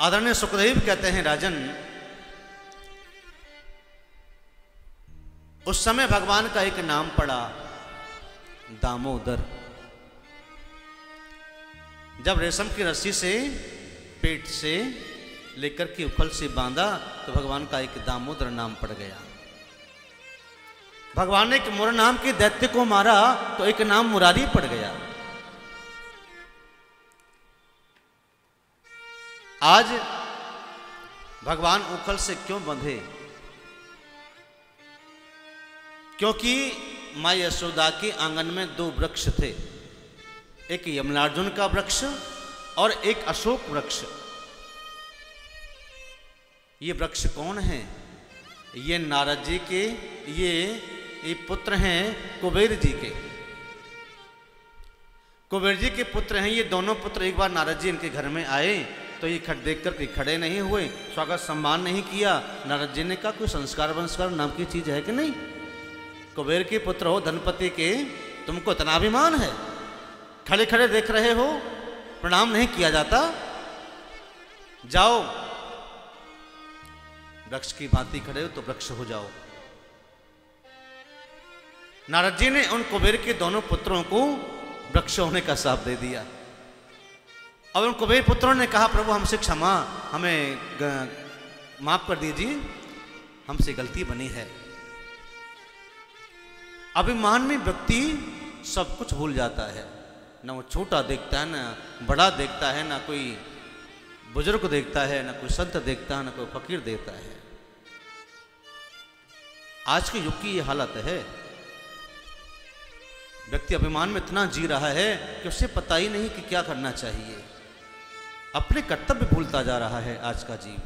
आदरणीय सुखदेव कहते हैं, राजन, उस समय भगवान का एक नाम पड़ा दामोदर। जब रेशम की रस्सी से, पेट से लेकर के उखल से बांधा तो भगवान का एक दामोदर नाम पड़ गया। भगवान ने एक मुर नाम के दैत्य को मारा तो एक नाम मुरारी पड़ गया। आज भगवान उखल से क्यों बंधे? क्योंकि माँ यशोदा के आँगन में दो वृक्ष थे। एक यमलार्जुन का वृक्ष और एक अशोक वृक्ष। ये वृक्ष कौन है? ये नारद जी के, ये ये पुत्र हैं कुबेर जी के। कुबेर जी के पुत्र हैं, ये दोनों पुत्र एक बार नारद जी इनके घर में आए। तो ये खट देख कर खड़े नहीं हुए, स्वागत सम्मान नहीं किया। नारद जी ने कहा, कोई संस्कार वंस्कार नाम की चीज़ है कि नहीं? कुबेर के पुत्र हो, धनपति के, तुमको इतना अभिमान है? खड़े खड़े देख रहे हो, प्रणाम नहीं किया जाता? जाओ, वृक्ष की भांति खड़े हो तो वृक्ष हो जाओ। नारद जी ने उन कुबेर के दोनों पुत्रों को वृक्ष होने का साप दे दिया। और उन कुबेर पुत्रों ने कहा, प्रभु, हमसे क्षमा, हमें माफ़ कर दीजिए, हमसे गलती बनी है। अभिमान में व्यक्ति सब कुछ भूल जाता है। ना वो छोटा देखता है, ना बड़ा देखता है, ना कोई बुज़ुर्ग देखता है, ना कोई संत देखता है ना कोई फकीर देखता है। आज के युग की ये हालत है। व्यक्ति अभिमान में इतना जी रहा है कि उसे पता ही नहीं कि क्या करना चाहिए। अपने कर्तव्य भूलता जा रहा है आज का जीव।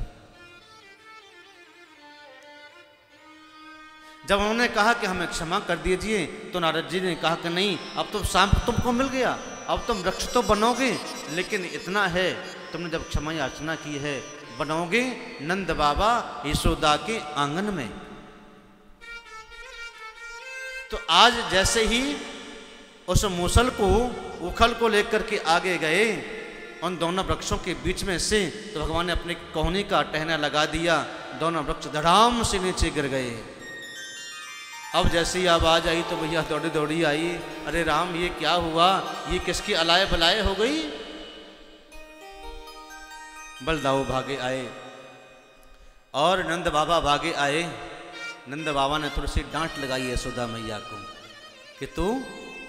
जब उन्होंने कहा कि हमें क्षमा कर दीजिए तो नारद जी ने कहा कि नहीं, अब तो सांप तुमको मिल गया, अब तुम वृक्ष तो बनोगे, लेकिन इतना है, तुमने जब क्षमा याचना की है, बनोगे नंद बाबा यशोदा के आँगन में। तो आज जैसे ही उस मूसल को, उखल को लेकर के आगे गए उन दोनों वृक्षों के बीच में से तो भगवान ने अपने कोहनी का टहना लगा दिया, दोनों वृक्ष धड़ाम से नीचे गिर गए। अब जैसे ही आवाज़ आई तो भैया दौड़ी दौड़ी आई, अरे राम, ये क्या हुआ? ये किसकी अलाय बलाय हो गई? बलदाऊ भागे आए और नंद बाबा भागे आए। नंद बाबा ने थोड़ी सी डांट लगाई यशोदा मैया को कि तू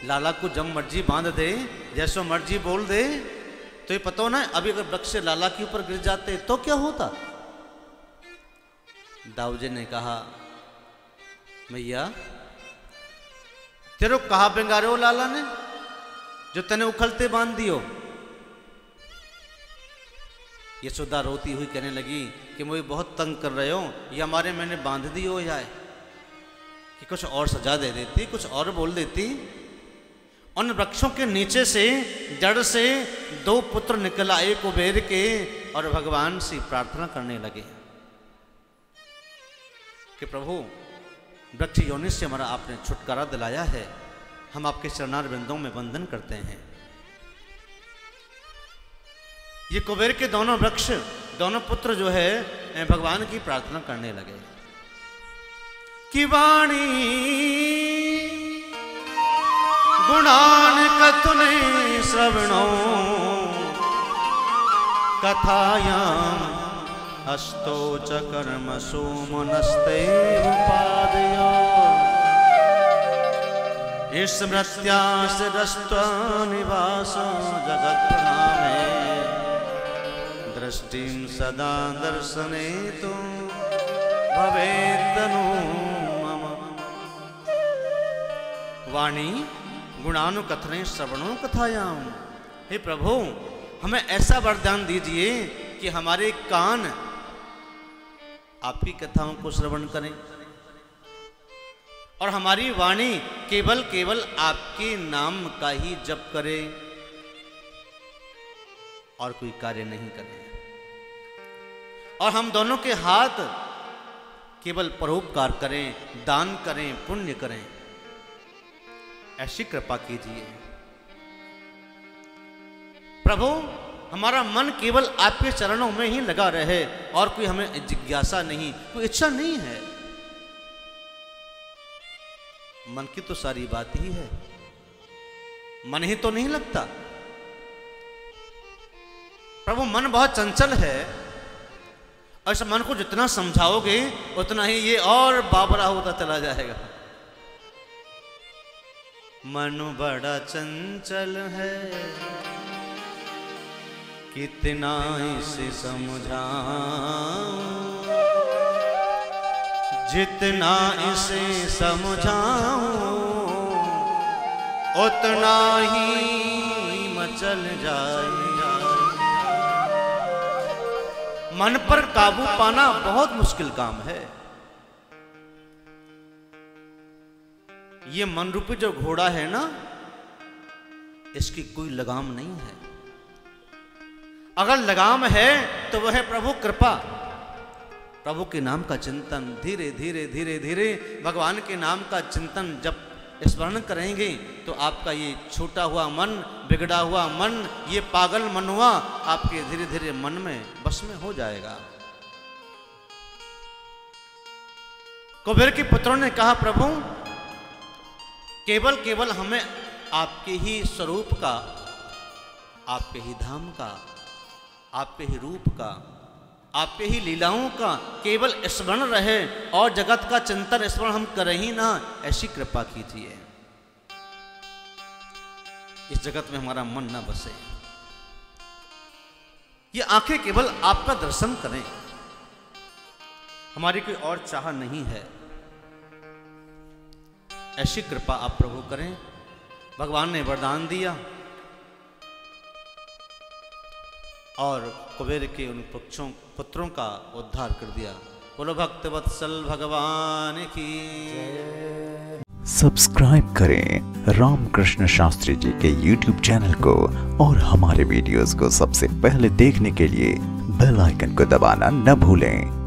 लाला को जब मर्ज़ी बाँध दे, जैसो मर्ज़ी बोल दे। तो ये पता हो ना, अभी अगर वृक्ष लाला के ऊपर गिर जाते तो क्या होता? दाऊजी ने कहा मैया तेरे कहा बेंगारे हो लाला ने, जो तने उखलते बाँध दियो? ये यशोदा रोती हुई कहने लगी कि मुझे बहुत तंग कर रहे हो, ये हमारे मैंने बाँध दी हो जाए कि कुछ और सजा दे देती, कुछ और बोल देती। उन वृक्षों के नीचे से, जड़ से दो पुत्र निकल आए कुबेर के और भगवान से प्रार्थना करने लगे कि प्रभु, वृक्ष योनि से हमारा आपने छुटकारा दिलाया है। हम आपके चरणार बिंदों में वंदन करते हैं। ये कुबेर के दोनों वृक्ष, दोनों पुत्र जो है, भगवान की प्रार्थना करने लगे। कि वाणी, गुणान कथुने श्रवणो कथायाम हस्तो च कर्म सोमनस्ते उपादयो स्मृत्याश्रस्त्वनिवास जगत्प्रणामे दृष्टिं सदा दर्शने तु भवेत्तनु मम। वाणी गुणानुकथने श्रवणों कथायाम हे प्रभु, हमें ऐसा वरदान दीजिए कि हमारे कान आपकी कथाओं को श्रवण करें। और हमारी वाणी केवल केवल आपके नाम का ही जप करे और कोई कार्य नहीं करे। और हम दोनों के हाथ केवल परोपकार करें, दान करें, पुण्य करें। ऐसी कृपा कीजिए। प्रभु, हमारा मन केवल आपके चरणों में ही लगा रहे और कोई हमें जिज्ञासा नहीं, कोई इच्छा नहीं है। मन की तो सारी बात ही है। मन ही तो नहीं लगता। प्रभु, मन बहुत चंचल है। और इस मन को जितना समझाओगे, उतना ही ये और बाबरा होता चला जाएगा। मन बड़ा चंचल है। कितना इसे समझाऊं? जितना इसे समझाऊं, उतना ही मचल जाए मन पर काबू पाना बहुत मुश्किल काम है। ये मन रूपी जो घोड़ा है ना, इसकी कोई लगाम नहीं है। अगर लगाम है तो वह है प्रभु कृपा। प्रभु के नाम का चिंतन धीरे धीरे धीरे धीरे, भगवान के नाम का चिंतन जब स्मरण करेंगे तो आपका ये छूटा हुआ मन, बिगड़ा हुआ मन, ये पागल मन हुआ आपके धीरे धीरे मन में, बस में हो जाएगा। कुबेर के पुत्रों ने कहा, प्रभु केवल केवल हमें आपके ही स्वरूप का, आपके ही धाम का, आपके ही रूप का, आपके ही लीलाओं का केवल स्मरण रहे और जगत का चिंतन स्मरण हम करें ही ना, ऐसी कृपा कीजिए। इस जगत में हमारा मन ना बसे। ये आँखें केवल आपका दर्शन करें। हमारी कोई और चाह नहीं है। ऐसी कृपा आप प्रभु करें। भगवान ने वरदान दिया। और कुबेर के उन पक्षों, पुत्रों का उद्धार कर दिया। बोलो, भक्त वत्सल भगवान की। सब्सक्राइब करें रामकृष्ण शास्त्री जी के YouTube चैनल को और हमारे वीडियोस को सबसे पहले देखने के लिए बेल आइकन को दबाना न भूलें।